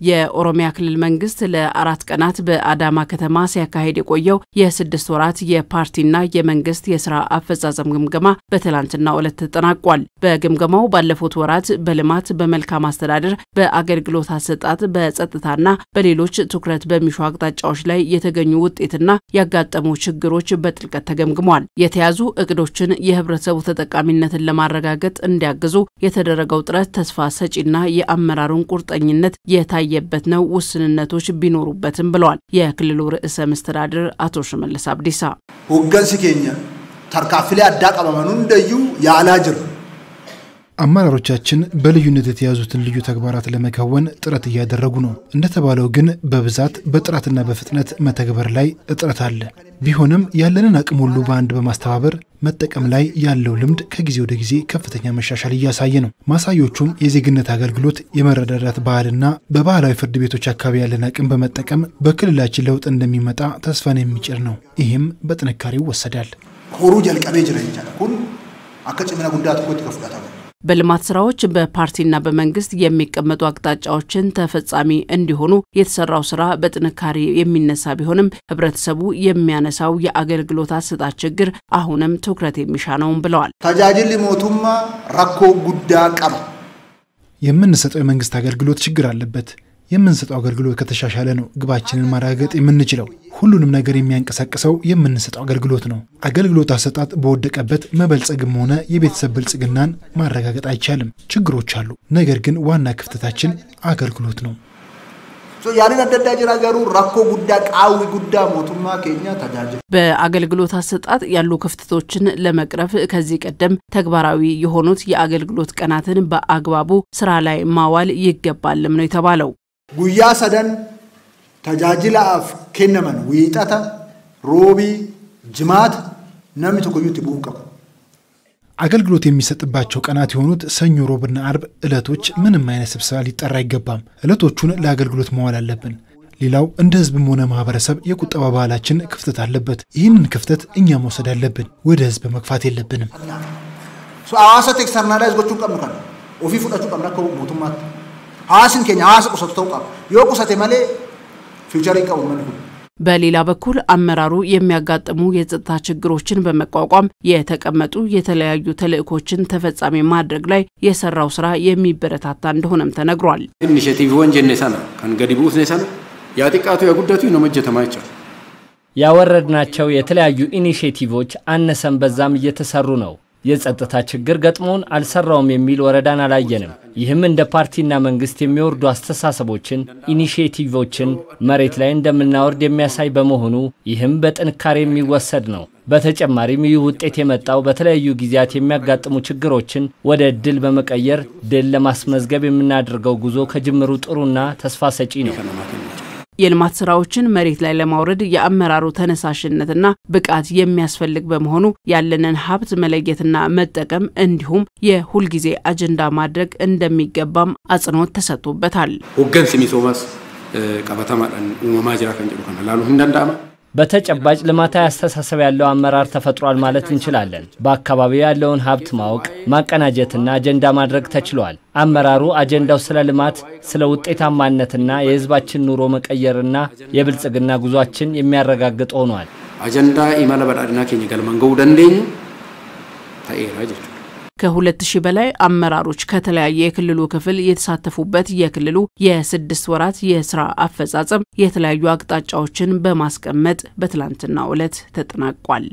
የኦሮሚያ ክልል መንግስት ለአራት ቀናት በአዳማ ከተማ ሲያካሄድ የቆየው የስድስት ወራት የፓርቲና የመንግስት የስራ አፈጻጸም ግምገማ በትላንትናው ዕለት ተጠናቋል። በግምገማው ባለፉት ወራት በልማት፣ በመልካም አስተዳደር፣ በአገልግሎት አሰጣጥ፣ በጸጥታና በሌሎች ትኩረት በሚሹ አቅጣጫዎች ላይ የተገኙ ውጤትና ያጋጠሙ ችግሮች በጥልቀት ተገምግሟል። የተያዙ እቅዶችን የህብረተሰቡ ተጠቃሚነትን ለማረጋገጥ እንዲያግዙ የተደረገው ጥረት ተስፋ ሰጪና የአመራሩን ቁርጠኝነት የታየ የበት ነው። ውስንነቶች ቢኖሩበትም ብለዋል የክልሉ ርዕሰ መስተዳድር አቶ ሽመልስ አብዲሳ። ሆገንስ ኬኛ ተርካፍሌ አዳ ቀበመኑ እንደዩ ያላ ጅር አመራሮቻችን በልዩነት የተያዙትን ልዩ ተግባራት ለመከወን ጥረት እያደረጉ ነው። እንደተባለው ግን በብዛት በጥራትና በፍጥነት መተግበር ላይ እጥረት አለ። ቢሆንም ያለንን አቅም ሁሉ በአንድ በማስተባበር መጠቀም ላይ ያለው ልምድ ከጊዜ ወደ ጊዜ ከፍተኛ መሻሻል እያሳየ ነው። ማሳዮቹም የዜግነት አገልግሎት፣ የመረዳዳት ባህልና በባህላዊ ፍርድ ቤቶች አካባቢ ያለን አቅም በመጠቀም በክልላችን ለውጥ እንደሚመጣ ተስፋን የሚጭር ነው። ይህም በጥንካሬ ይወሰዳል። ሆሩ ጀልቀቤ ጅረ ይቻላል ኩን አከ በልማት ስራዎች በፓርቲና በመንግስት የሚቀመጡ አቅጣጫዎችን ተፈጻሚ እንዲሆኑ የተሰራው ስራ በጥንካሬ የሚነሳ ቢሆንም ህብረተሰቡ የሚያነሳው የአገልግሎት አሰጣጥ ችግር አሁንም ትኩረት የሚሻ ነውም ብለዋል። ታጃጅል ሞቱማ ረኮ ጉዳ ቀባ የምንሰጠው የመንግስት አገልግሎት ችግር አለበት። የምንሰጠው አገልግሎት ከተሻሻለ ነው ግባችንን ማረጋገጥ የምንችለው። ሁሉንም ነገር የሚያንቀሳቅሰው የምንሰጠው አገልግሎት ነው። አገልግሎት አሰጣጥ በወደቀበት መበልጸግም ሆነ የቤተሰብ ብልጽግናን ማረጋገጥ አይቻልም። ችግሮች አሉ። ነገር ግን ዋና ክፍተታችን አገልግሎት ነው። ያንን አደዳ ጅራ ገሩ ረኮ ጉዳ ቃዊ ጉዳ ሞቱማ ኬኛ ተጃጅል በአገልግሎት አሰጣጥ ያሉ ክፍተቶችን ለመቅረፍ ከዚህ ቀደም ተግባራዊ የሆኑት የአገልግሎት ቀናትን በአግባቡ ስራ ላይ ማዋል ይገባልም ነው የተባለው። ጉያ ሰደን ተጃጅላፍ ኬነመን ዊጠተ ሮቢ ጅማት ነሚ ቶኮዩት ቡን ቀቡ አገልግሎት የሚሰጥባቸው ቀናት የሆኑት ሰኞ፣ ሮብና አርብ ዕለቶች ምንም አይነት ስብሰባ ሊጠራ አይገባም። ዕለቶቹን ለአገልግሎት መዋል አለብን። ሌላው እንደ ህዝብም ሆነ ማህበረሰብ የቁጠባ ባህላችን ክፍተት አለበት። ይህንን ክፍተት እኛ መውሰድ አለብን። ወደ ህዝብ መግፋት የለብንም። ሐዋሳ ኤክስተርናላይዝ ጎቹን ከነ ኦፊ ቀምና ከ ሞቱማት ሐዋስን ኬኛ ሐዋሳ ቁሰቱ ተው ቀብ ዮ ቁሰቴ መሌ ፊውቸር ይቀቡ መልኩ በሌላ በኩል አመራሩ የሚያጋጥሙ የጸጥታ ችግሮችን በመቋቋም የተቀመጡ የተለያዩ ተልዕኮችን ተፈጻሚ ማድረግ ላይ የሰራው ስራ የሚበረታታ እንደሆነም ተነግሯል። ኢኒሼቲቭ ወንጀነ ሰነ ከን ገዲ ቡስነ ሰነ የጉደቱ ነው መጀተማቸው ያወረድናቸው የተለያዩ ኢኒሼቲቮች አነሰም በዛም እየተሰሩ ነው። የጸጥታ ችግር ገጥሞን አልሰራውም የሚል ወረዳን አላየንም። ይህም እንደ ፓርቲና መንግስት የሚወርዱ አስተሳሰቦችን፣ ኢኒሼቲቮችን መሬት ላይ እንደምናወርድ የሚያሳይ በመሆኑ ይህም በጥንካሬ የሚወሰድ ነው። በተጨማሪም ይህ ውጤት የመጣው በተለያዩ ጊዜያት የሚያጋጥሙ ችግሮችን ወደ ድል በመቀየር ድል ለማስመዝገብ የምናደርገው ጉዞ ከጅምሩ ጥሩና ተስፋ ሰጪ ነው። የልማት ስራዎችን መሬት ላይ ለማውረድ የአመራሩ ተነሳሽነትና ብቃት የሚያስፈልግ በመሆኑ ያለንን ሀብት መለየትና መጠቀም እንዲሁም የሁልጊዜ አጀንዳ ማድረግ እንደሚገባም አጽንኦት ተሰጥቶበታል። ሆገንስ ሚሶማስ ቀበተማን ኡመማ ጅራ ከን ጀዱ ከነ ላሉ እንደንዳማ በተጨባጭ ልማታዊ አስተሳሰብ ያለው አመራር ተፈጥሯል ማለት እንችላለን። በአካባቢው ያለውን ሀብት ማወቅ ማቀናጀትና አጀንዳ ማድረግ ተችሏል። አመራሩ አጀንዳው ስለ ልማት፣ ስለ ውጤታማነትና የህዝባችን ኑሮ መቀየርና የብልጽግና ጉዟችን የሚያረጋግጥ ሆኗል። አጀንዳ ኢማለ በዳድና ኬኛ ገልመንገው ደንዴኝ ተኤራ ጀቹ ከሁለት ሺህ በላይ አመራሮች ከተለያየ የክልሉ ክፍል የተሳተፉበት የክልሉ የስድስት ወራት የስራ አፈጻጸም የተለያዩ አቅጣጫዎችን በማስቀመጥ በትላንትናው ዕለት ተጠናቋል።